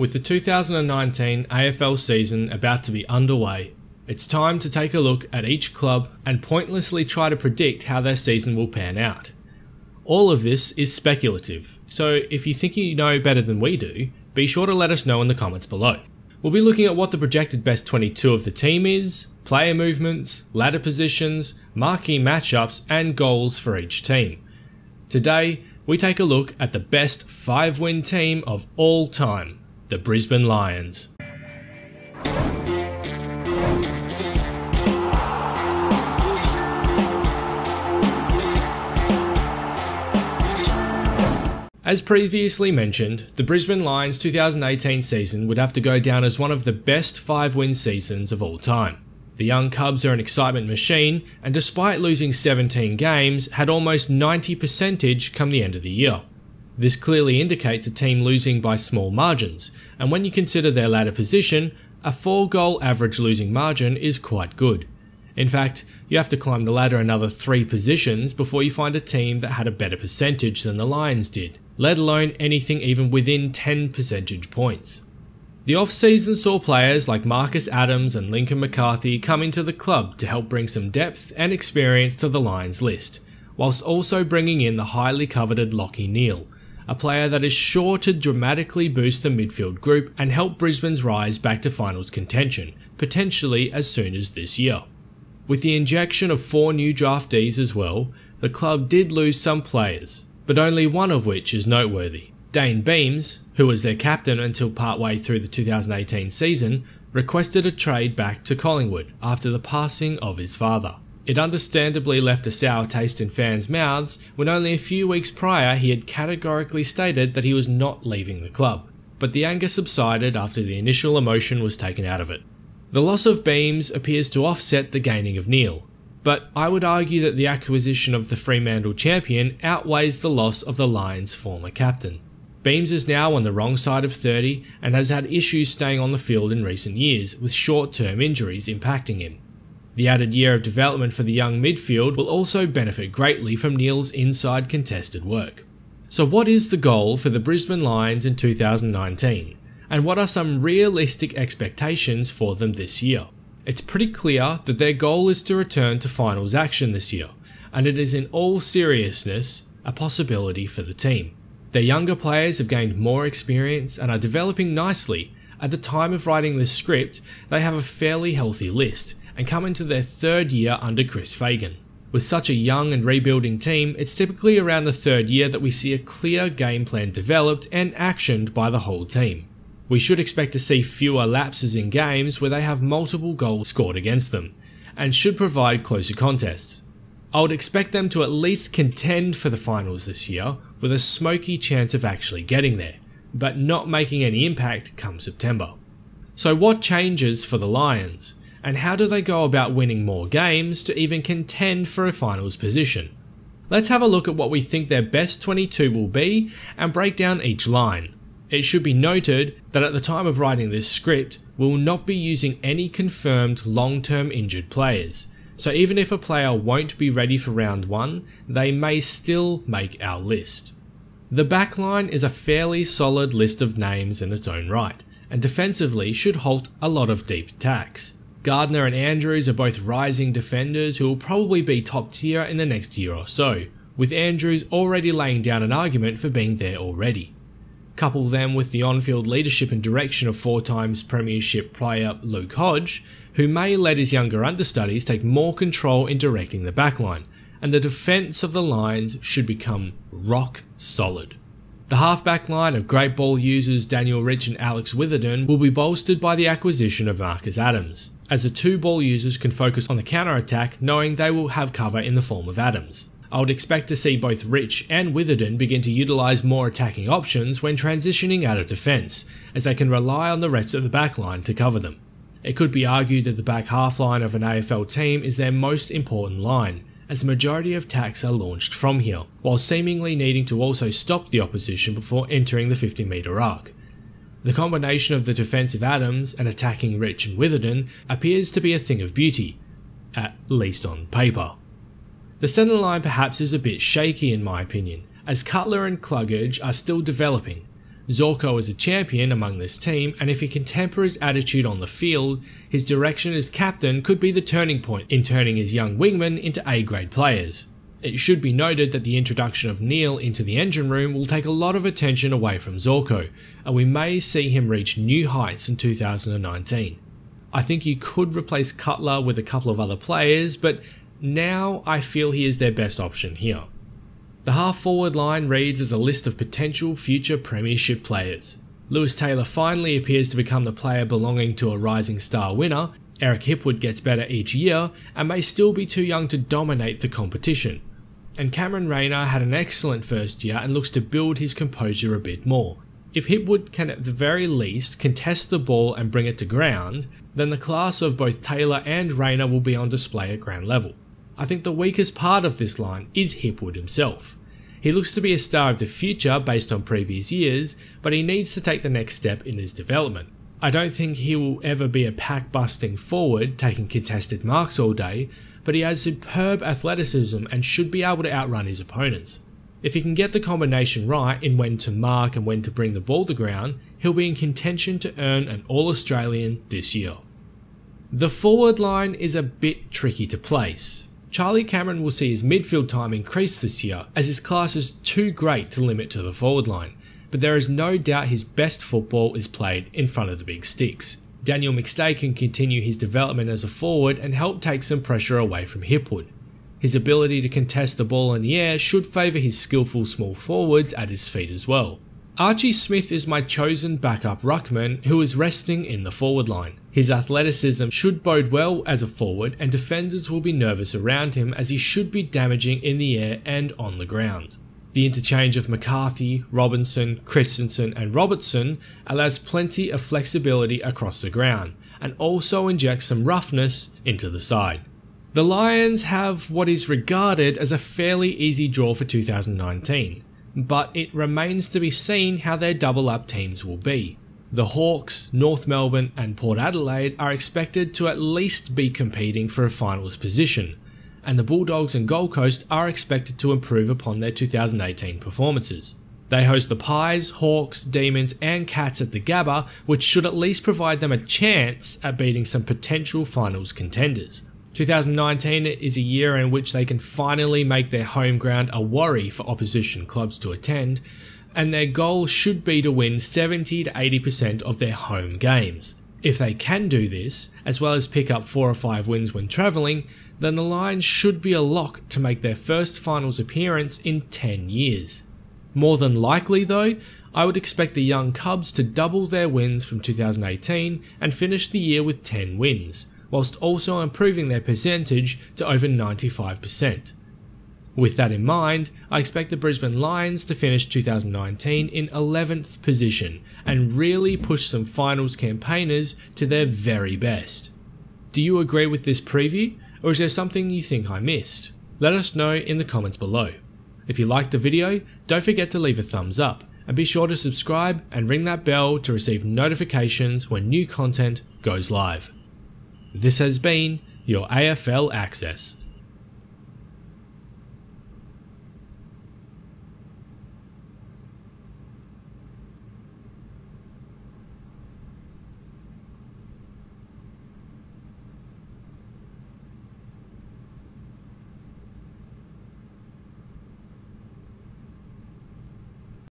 With the 2019 AFL season about to be underway, it's time to take a look at each club and pointlessly try to predict how their season will pan out. All of this is speculative, so if you think you know better than we do, be sure to let us know in the comments below. We'll be looking at what the projected best 22 of the team is, player movements, ladder positions, marquee matchups, and goals for each team. Today, we take a look at the best 5 win team of all time, the Brisbane Lions. As previously mentioned, the Brisbane Lions 2018 season would have to go down as one of the best 5 win seasons of all time. The young Cubs are an excitement machine, and despite losing 17 games, had almost 90 percentage come the end of the year. This clearly indicates a team losing by small margins, and when you consider their ladder position, a 4 goal average losing margin is quite good. In fact, you have to climb the ladder another 3 positions before you find a team that had a better percentage than the Lions did let alone anything even within 10 percentage points. The off-season saw players like Marcus Adams and Lincoln McCarthy come into the club to help bring some depth and experience to the Lions list, whilst also bringing in the highly coveted Lachie Neale, a player that is sure to dramatically boost the midfield group and help Brisbane's rise back to finals contention, potentially as soon as this year. With the injection of four new draftees as well, the club did lose some players, but only one of which is noteworthy. Dayne Beams, who was their captain until partway through the 2018 season, requested a trade back to Collingwood after the passing of his father. It understandably left a sour taste in fans' mouths when only a few weeks prior he had categorically stated that he was not leaving the club, but the anger subsided after the initial emotion was taken out of it. The loss of Beams appears to offset the gaining of Neale, but I would argue that the acquisition of the Fremantle champion outweighs the loss of the Lions' former captain. Beams is now on the wrong side of 30 and has had issues staying on the field in recent years, with short term injuries impacting him. The added year of development for the young midfield will also benefit greatly from Neale's inside contested work. So, what is the goal for the Brisbane Lions in 2019? And what are some realistic expectations for them this year? It's pretty clear that their goal is to return to finals action this year, and it is in all seriousness a possibility for the team. Their younger players have gained more experience and are developing nicely. At the time of writing this script, they have a fairly healthy list and come into their third year under Chris Fagan. With such a young and rebuilding team, it's typically around the third year that we see a clear game plan developed and actioned by the whole team. We should expect to see fewer lapses in games where they have multiple goals scored against them, and should provide closer contests. I would expect them to at least contend for the finals this year, with a smoky chance of actually getting there, but not making any impact come September. So, what changes for the Lions, and how do they go about winning more games to even contend for a finals position? Let's have a look at what we think their best 22 will be and break down each line. It should be noted that at the time of writing this script, we will not be using any confirmed long term injured players, so even if a player won't be ready for round 1, they may still make our list. The backline is a fairly solid list of names in its own right, and defensively should halt a lot of deep attacks. Gardiner and Andrews are both rising defenders who will probably be top tier in the next year or so, with Andrews already laying down an argument for being there already. Couple them with the on field leadership and direction of four times Premiership player Luke Hodge, who may let his younger understudies take more control in directing the backline, and the defence of the Lions should become rock solid. The halfback line of great ball users Daniel Rich and Alex Witherden will be bolstered by the acquisition of Marcus Adams, as the two ball users can focus on the counter attack knowing they will have cover in the form of Adams. I would expect to see both Rich and Witherden begin to utilise more attacking options when transitioning out of defence, as they can rely on the rest of the backline to cover them. It could be argued that the back half line of an AFL team is their most important line, as the majority of attacks are launched from here, while seemingly needing to also stop the opposition before entering the 50 metre arc. The combination of the defensive Adams and attacking Rich and Witherden appears to be a thing of beauty, at least on paper. The centre line perhaps is a bit shaky in my opinion, as Cutler and Cluggage are still developing. Zorko is a champion among this team, and if he can temper his attitude on the field, his direction as captain could be the turning point in turning his young wingmen into A grade players. It should be noted that the introduction of Neale into the engine room will take a lot of attention away from Zorko, and we may see him reach new heights in 2019. I think you could replace Cutler with a couple of other players, but now I feel he is their best option here. The half forward line reads as a list of potential future Premiership players. Lewis Taylor finally appears to become the player belonging to a rising star winner. Eric Hipwood gets better each year and may still be too young to dominate the competition. And Cameron Rayner had an excellent first year and looks to build his composure a bit more. If Hipwood can at the very least contest the ball and bring it to ground, then the class of both Taylor and Rayner will be on display at ground level. I think the weakest part of this line is Hipwood himself. He looks to be a star of the future based on previous years, but he needs to take the next step in his development. I don't think he will ever be a pack busting forward taking contested marks all day, but he has superb athleticism and should be able to outrun his opponents. If he can get the combination right in when to mark and when to bring the ball to ground, he'll be in contention to earn an All Australian this year. The forward line is a bit tricky to place. Charlie Cameron will see his midfield time increase this year as his class is too great to limit to the forward line, but there is no doubt his best football is played in front of the big sticks. Daniel McStay can continue his development as a forward and help take some pressure away from Hipwood. His ability to contest the ball in the air should favour his skillful small forwards at his feet as well. Archie Smith is my chosen backup ruckman who is resting in the forward line. His athleticism should bode well as a forward and defenders will be nervous around him as he should be damaging in the air and on the ground. The interchange of McCarthy, Robinson, Christensen and Robertson allows plenty of flexibility across the ground and also injects some roughness into the side. The Lions have what is regarded as a fairly easy draw for 2019 but it remains to be seen how their double up teams will be. The Hawks, North Melbourne, and Port Adelaide are expected to at least be competing for a finals position, and the Bulldogs and Gold Coast are expected to improve upon their 2018 performances. They host the Pies, Hawks, Demons, and Cats at the Gabba, which should at least provide them a chance at beating some potential finals contenders. 2019 is a year in which they can finally make their home ground a worry for opposition clubs to attend, and their goal should be to win 70 to 80% of their home games. If they can do this, as well as pick up 4 or 5 wins when travelling, then the Lions should be a lock to make their first finals appearance in 10 years. More than likely though, I would expect the young Cubs to double their wins from 2018 and finish the year with 10 wins, whilst also improving their percentage to over 95%. With that in mind, I expect the Brisbane Lions to finish 2019 in 11th position and really push some finals campaigners to their very best. Do you agree with this preview, or is there something you think I missed? Let us know in the comments below. If you liked the video, don't forget to leave a thumbs up, and be sure to subscribe and ring that bell to receive notifications when new content goes live. This has been your AFL Access.